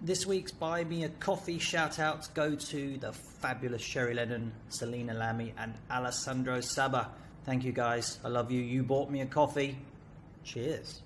This week's Buy Me a Coffee shout outs go to the fabulous Sheri Lennon, Selina Lamy, and Alessandro Saba. Thank you guys. I love you. You bought me a coffee. Cheers.